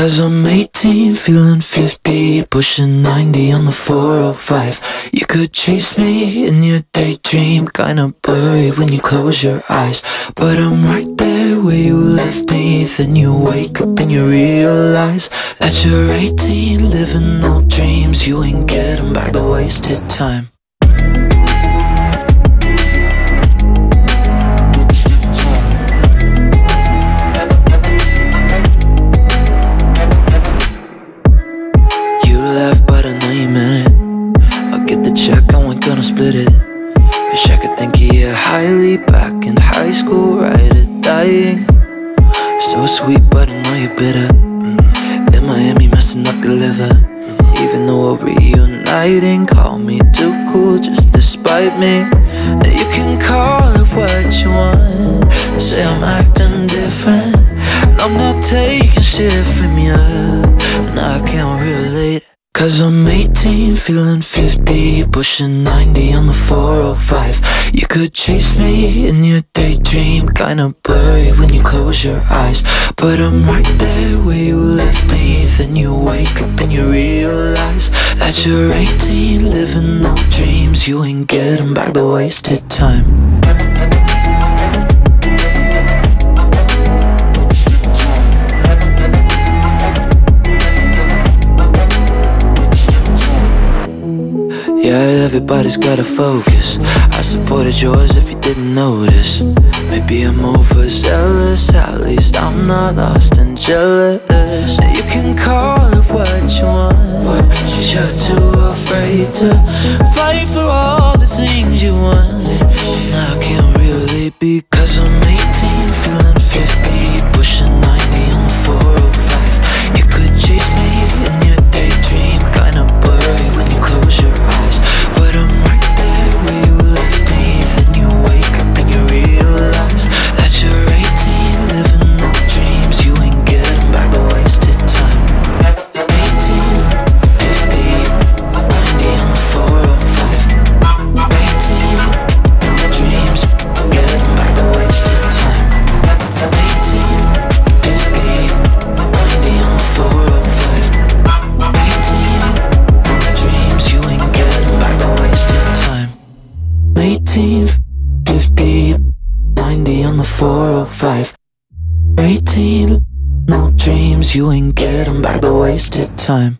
Cause I'm 18, feeling 50, pushing 90 on the 405. You could chase me in your daydream, kinda blurry when you close your eyes. But I'm right there where you left me. Then you wake up and you realize that you're 18, living no dreams. You ain't getting back the wasted time. Split it. Wish I could think of you highly back in high school Right at dying. So sweet but I know you're bitter. Mm. In Miami messing up your liver. Even though we're reuniting Call me too cool just despite me. You can call it what you want. Say I'm acting different. I'm not taking shit from you And I can't relate Cause I'm 18, feeling 50, pushing 90 on the 405 You could chase me in your daydream, kinda blurry when you close your eyes. But I'm right there where you left me, then you wake up and you realize That you're 18, living no dreams, you ain't getting back the wasted time Yeah, everybody's gotta focus. I supported yours if you didn't notice. Maybe I'm overzealous At least I'm not lost and jealous. You can call it what you want. But you're too afraid to Fight for all the things you want. And I can't really because I'm the 405 18, no dreams, you ain't getting back the wasted time